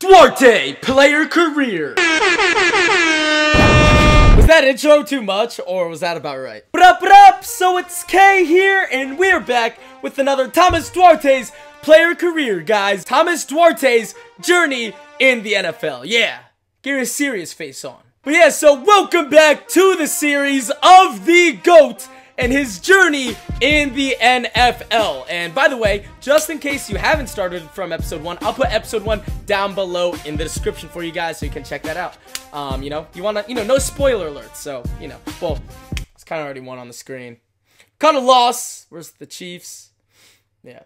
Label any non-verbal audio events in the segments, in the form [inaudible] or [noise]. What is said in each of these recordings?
Duarte, player career. Was that intro too much, or was that about right? What up, what up? So it's K here, and we're back with another Thomas Duarte's player career, guys. Thomas Duarte's journey in the NFL. Yeah, get your serious face on. But yeah, so welcome back to the series of the GOAT and his journey in the NFL. And by the way, just in case you haven't started from episode one, I'll put episode one down below in the description for you guys so you can check that out. Um, you know, you want to, you know, no spoiler alerts. So, you know, well, it's kind of already one on the screen. Kind of lost. Where's the Chiefs? Yeah.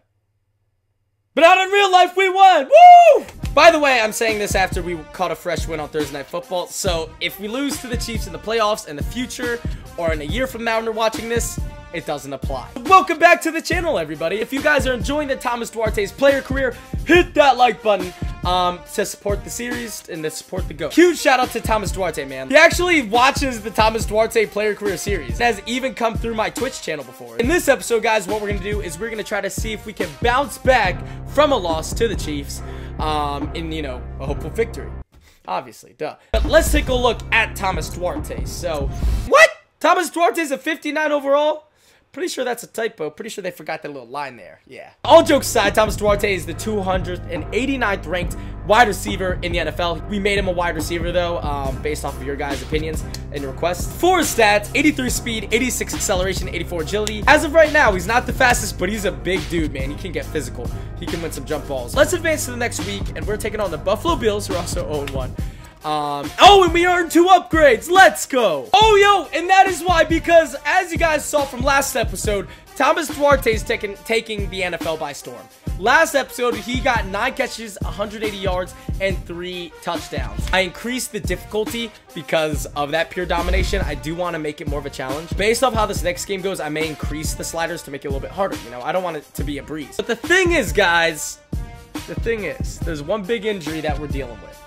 But out in real life, we won! Woo! By the way, I'm saying this after we caught a fresh win on Thursday Night Football. So if we lose to the Chiefs in the playoffs in the future, or in a year from now when you're watching this, it doesn't apply. Welcome back to the channel, everybody. If you guys are enjoying the Thomas Duarte's player career, hit that like button um, to support the series and to support the GOAT. Huge shout out to Thomas Duarte, man. He actually watches the Thomas Duarte player career series. It has even come through my Twitch channel before. In this episode, guys, what we're going to do is we're going to try to see if we can bounce back from a loss to the Chiefs um, in, you know, a hopeful victory. Obviously, duh. But let's take a look at Thomas Duarte. So, what? Thomas Duarte is a 59 overall? Pretty sure that's a typo. Pretty sure they forgot that little line there. Yeah. All jokes aside, Thomas Duarte is the 289th ranked wide receiver in the NFL. We made him a wide receiver, though, um, based off of your guys' opinions and requests. For stats, 83 speed, 86 acceleration, 84 agility. As of right now, he's not the fastest, but he's a big dude, man. He can get physical. He can win some jump balls. Let's advance to the next week, and we're taking on the Buffalo Bills, who are also 0-1. Um, oh, and we earned two upgrades. Let's go. Oh, yo, and that is why, because as you guys saw from last episode, Thomas Duarte is taking, taking the NFL by storm. Last episode, he got 9 catches, 180 yards, and 3 touchdowns. I increased the difficulty because of that pure domination. I do want to make it more of a challenge. Based off how this next game goes, I may increase the sliders to make it a little bit harder. You know, I don't want it to be a breeze. But the thing is, guys, the thing is, there's one big injury that we're dealing with.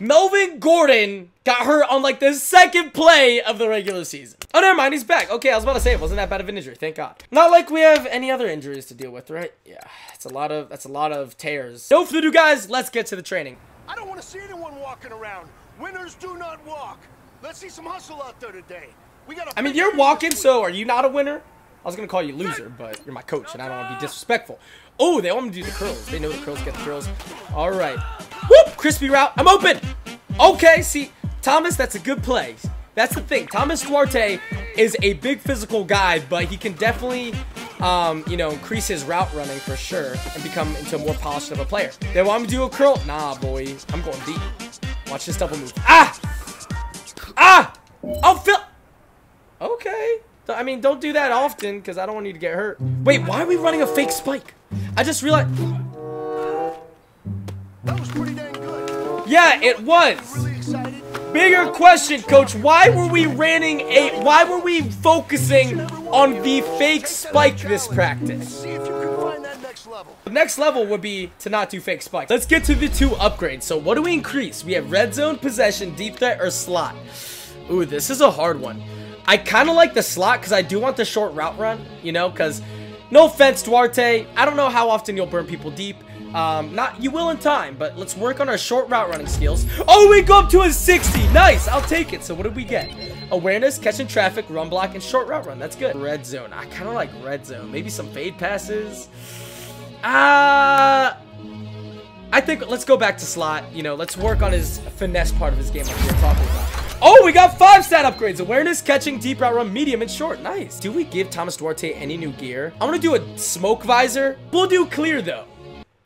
Melvin Gordon got hurt on like the second play of the regular season. Oh, never mind. He's back. Okay, I was about to say it wasn't that bad of an injury. Thank God. Not like we have any other injuries to deal with, right? Yeah, it's a lot of that's a lot of tears. No further ado, guys. Let's get to the training. I don't want to see anyone walking around. Winners do not walk. Let's see some hustle out there today. We got. I mean, you're walking, so are you not a winner? I was gonna call you loser, but you're my coach, and I don't want to be disrespectful. Oh, they want me to do the curls. They know the curls get the curls. All right. Crispy route. I'm open. Okay, see, Thomas, that's a good play. That's the thing. Thomas Duarte is a big physical guy, but he can definitely, um, you know, increase his route running for sure and become into a more polished of a player. They want me to do a curl? Nah, boy. I'm going deep. Watch this double move. Ah! Ah! Oh, Phil! Okay. I mean, don't do that often, because I don't want you to get hurt. Wait, why are we running a fake spike? I just realized... Yeah, it was. Bigger question, coach. Why were we running a why were we focusing on the fake spike this practice? See if you can find that next level. The next level would be to not do fake spikes. Let's get to the two upgrades. So what do we increase? We have red zone, possession, deep threat, or slot. Ooh, this is a hard one. I kind of like the slot because I do want the short route run, you know, because no offense, Duarte. I don't know how often you'll burn people deep. Um, not you will in time, but let's work on our short route running skills. Oh, we go up to a 60. Nice, I'll take it. So what did we get? Awareness, catching traffic, run block, and short route run. That's good. Red zone. I kind of like red zone. Maybe some fade passes. Ah. Uh, I think let's go back to slot. You know, let's work on his finesse part of his game like we were talking about. Oh, we got five stat upgrades. Awareness, catching, deep route run, medium, and short. Nice. Do we give Thomas Duarte any new gear? I'm going to do a smoke visor. We'll do clear, though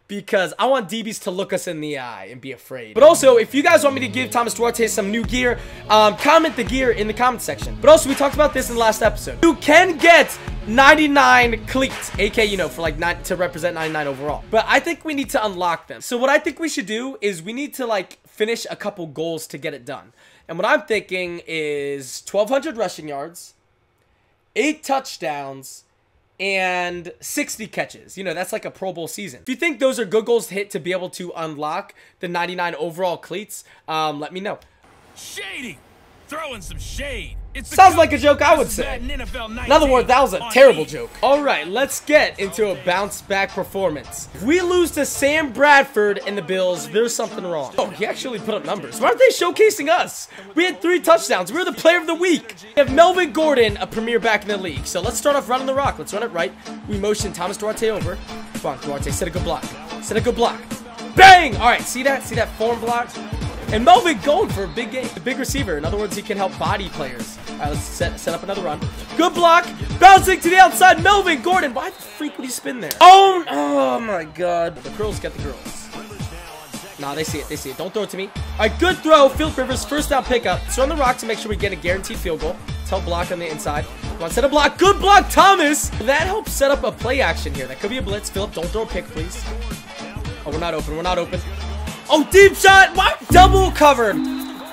because I want DBs to look us in the eye and be afraid. But also, if you guys want me to give Thomas Duarte some new gear, um, comment the gear in the comment section. But also, we talked about this in the last episode. You can get 99 cleats, aka, you know, for like not to represent 99 overall. But I think we need to unlock them. So what I think we should do is we need to like finish a couple goals to get it done. And what I'm thinking is 1,200 rushing yards, eight touchdowns, and 60 catches. You know, that's like a Pro Bowl season. If you think those are good goals to hit to be able to unlock the 99 overall cleats, um, let me know. Shady! Throwing some shade. Sounds like a joke I would say. In other words, that was a terrible joke. Alright, let's get into a bounce back performance. If we lose to Sam Bradford and the Bills, there's something wrong. Oh, he actually put up numbers. Why aren't they showcasing us? We had three touchdowns. We are the player of the week. We have Melvin Gordon, a premier back in the league. So let's start off running the rock. Let's run it right. We motion Thomas Duarte over. Come on, Duarte, set a good block. Set a good block. Bang! Alright, see that? See that form block? And Melvin going for a big game, a big receiver. In other words, he can help body players. All right, let's set, set up another run. Good block. Bouncing to the outside. Melvin Gordon. Why the freak would he spin there? Oh, oh my God. The girls get the girls. Nah, they see it. They see it. Don't throw it to me. All right, good throw. Philip Rivers, first down pickup. Run the rock to make sure we get a guaranteed field goal. Let's help block on the inside. Come on, set a block. Good block, Thomas. That helps set up a play action here. That could be a blitz. Philip, don't throw a pick, please. Oh, we're not open. We're not open. Oh, deep shot. What? Double covered.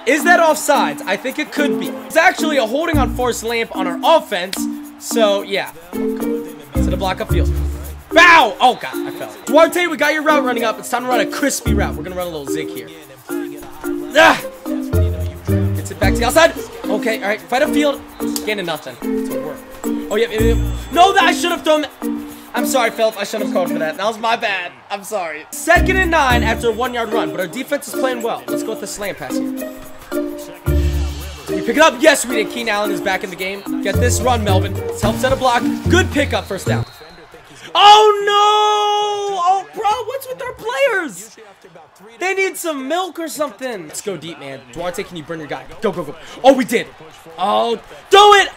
Is that offsides? I think it could be. It's actually a holding on Forrest Lamp on our offense. So, yeah. Set the block upfield. Bow! Oh, God, I fell. Duarte, we got your route running up. It's time to run a crispy route. We're going to run a little zig here. Ah! Gets it back to the outside. Okay, all right. Fight a field. Gaining nothing. It's a work. Oh, yeah. No, that I should have that. I'm sorry, Philip. I shouldn't have called for that. That was my bad. I'm sorry. Second and nine after a one-yard run, but our defense is playing well. Let's go with the slant pass here. We pick it up? Yes, we did. Keenan Allen is back in the game. Get this run, Melvin. Let's help set a block. Good pickup, first down. Oh, no! Oh, bro, what's with our players? They need some milk or something. Let's go deep, man. Duarte, can you burn your guy? Go, go, go. Oh, we did. Oh, do it!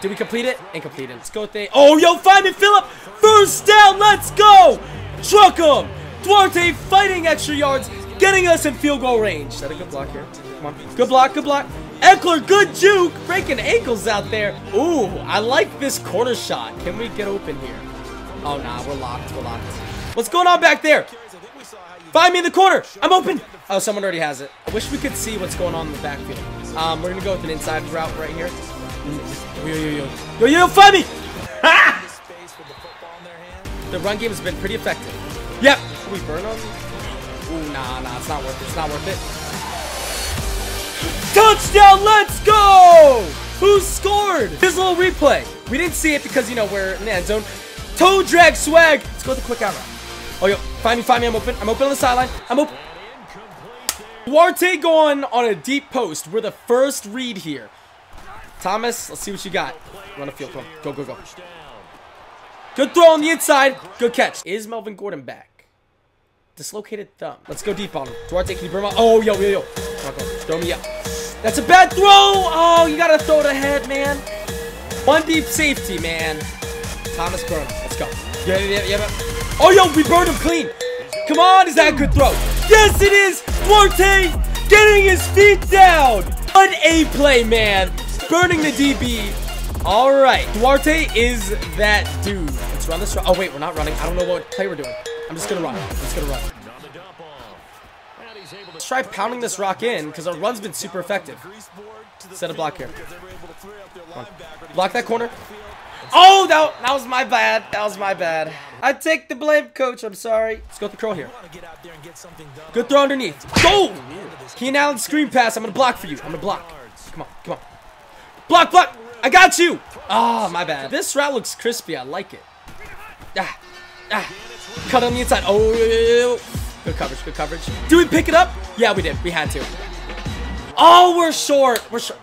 Did we complete it? Incomplete. it. Let's go with the. Oh, yo, find me, Philip. First down. Let's go. Truck him. Duarte fighting extra yards, getting us in field goal range. Is that a good block here? Come on. Good block. Good block. Ekeler, good juke. Breaking ankles out there. Ooh, I like this corner shot. Can we get open here? Oh, nah. We're locked. We're locked. What's going on back there? Find me in the corner. I'm open. Oh, someone already has it. I wish we could see what's going on in the backfield. Um, we're going to go with an inside route right here. Yo, yo, yo. Yo, yo, find me! Ha! [laughs] The run game has been pretty effective. Yep. Can we burn them? Ooh, nah, nah, it's not worth it. It's not worth it. Touchdown, let's go! Who scored? A little replay. We didn't see it because, you know, we're in the end zone. Toe drag swag. Let's go with the quick out route. Oh, yo, find me, find me. I'm open. I'm open on the sideline. I'm open. Duarte going on a deep post. We're the first read here. Thomas, let's see what you got. Run the field. Come on. Go, go, go. Good throw on the inside. Good catch. Is Melvin Gordon back? Dislocated thumb. Let's go deep on him. Duarte, can you burn him out? Oh, yo, yo, yo. Throw me up. That's a bad throw. Oh, you got to throw it ahead, man. One deep safety, man. Thomas Burnham. Let's go. Yeah, yeah, yeah. Oh, yo, we burned him clean. Come on. Is that a good throw? Yes, it is. Duarte getting his feet down. An A play, man burning the DB. All right, Duarte is that dude. Let's run. Oh wait, we're not running. I don't know what play we're doing. I'm just gonna run. I'm just gonna run. Let's try pounding this rock in because our run's been super effective. Set a block here. Block that corner. Oh, that, that was my bad. That was my bad. I take the blame, coach. I'm sorry. Let's go with the curl here. Good throw underneath. Go! Keenan Allen screen pass. I'm going to block for you. I'm going to block. Come on. Come on. Block, block! I got you! Ah, oh, my bad. This route looks crispy. I like it. Ah, ah. Cut on the inside. Oh, good coverage, good coverage. Did we pick it up? Yeah, we did. We had to. Oh, we're short. We're short.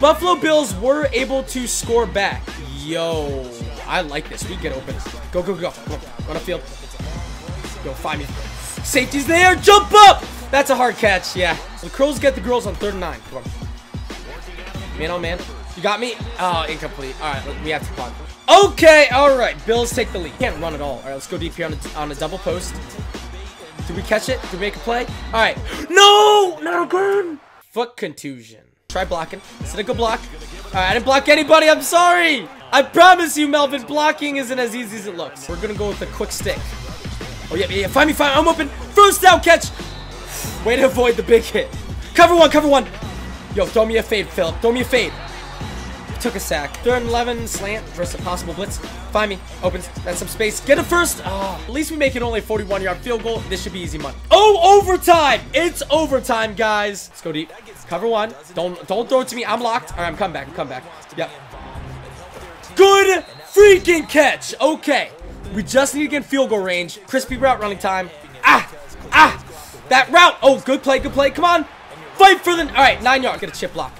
Buffalo Bills were able to score back. Yo, I like this. We get open. Go, go, go. Come on, run a field. Yo, find me. Safety's there. Jump up. That's a hard catch. Yeah. The Crows get the girls on third and nine. Come on. Man on man. You got me? Oh, incomplete. All right, we have to punt. Okay, all right. Bills take the lead. Can't run at all. All right, let's go deep on a, on a double post. Did we catch it? Did we make a play? All right. No! Not again! Foot contusion. Try blocking. Is it a good block? All right, I didn't block anybody. I'm sorry. I promise you, Melvin, blocking isn't as easy as it looks. We're going to go with a quick stick. Oh, yeah, yeah, find me, find me. I'm open. First down catch. Way to avoid the big hit. Cover one, cover one. Yo, throw me a fade, Philip. Throw me a fade. Took a sack. Third and 11, slant versus a possible blitz. Find me. Opens. That's some space. Get it first. Oh, at least we make it only 41 yard field goal. This should be easy money. Oh, overtime. It's overtime, guys. Let's go deep. Cover one. Don't don't throw it to me. I'm locked. All right, I'm coming back. I'm coming back. Yep. Good freaking catch. Okay. We just need to get field goal range. Crispy route running time. Ah! Ah! That route. Oh, good play. Good play. Come on. Fight for the... All right, nine yard. Get a chip block.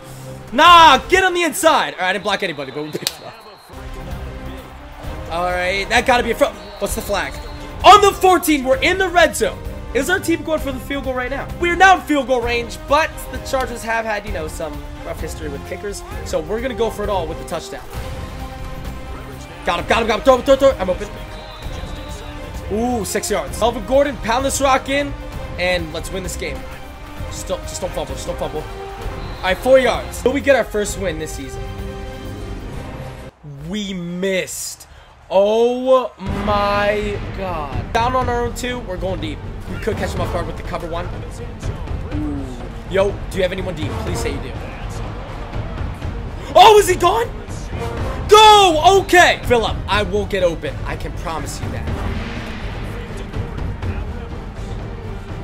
Nah, get on the inside. All right, I didn't block anybody, but we picked up. All right, that got to be a front. What's the flag? On the 14, we're in the red zone. Is our team going for the field goal right now? We're now in field goal range, but the Chargers have had, you know, some rough history with kickers. So we're going to go for it all with the touchdown. Got him, got him, got him. Throw, throw, throw. I'm open. Ooh, six yards. Melvin Gordon, pound this rock in, and let's win this game. Just don't, just don't fumble, just don't fumble. Right, four yards. Will we get our first win this season? We missed. Oh my god. Down on our own two, we're going deep. We could catch them off guard with the cover one. Ooh. Yo, do you have anyone deep? Please say you do. Oh, is he gone? Go! Okay! Philip, I will get open. I can promise you that.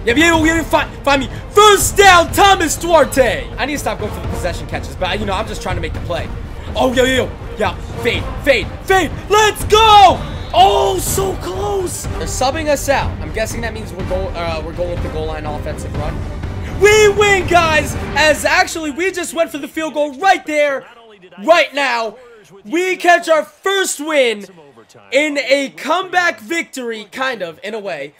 Yeah, yeah, yeah, find, find me. First down, Thomas Duarte. I need to stop going for the possession catches, but, you know, I'm just trying to make the play. Oh, yo, yo, yo. Yeah, fade, fade, fade. Let's go! Oh, so close. They're subbing us out. I'm guessing that means we're going, uh, we're going with the goal line offensive run. We win, guys, as actually we just went for the field goal right there, right now. We catch our first win in a comeback victory, kind of, in a way,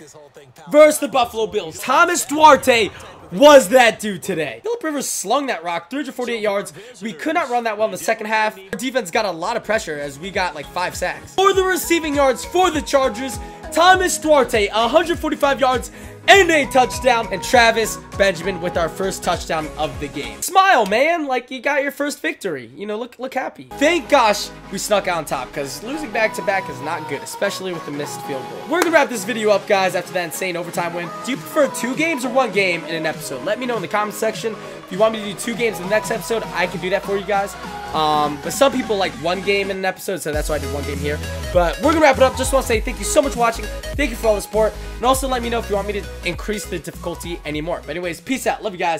versus the Buffalo Bills. Thomas Duarte was that dude today. Philip Rivers slung that rock 348 yards. We could not run that well in the second half. Our defense got a lot of pressure as we got like five sacks. For the receiving yards for the Chargers, Thomas Duarte, 145 yards and a touchdown. And Travis Benjamin with our first touchdown of the game. Smile, man, like you got your first victory. You know, look look happy. Thank gosh we snuck out on top because losing back-to-back -back is not good, especially with the missed field goal. We're going to wrap this video up, guys, after that insane overtime win. Do you prefer two games or one game in an episode? Let me know in the comment section. If you want me to do two games in the next episode, I can do that for you guys. Um, but some people like one game in an episode, so that's why I did one game here. But we're going to wrap it up. Just want to say thank you so much for watching. Thank you for all the support. And also let me know if you want me to increase the difficulty anymore. But anyways, peace out. Love you guys.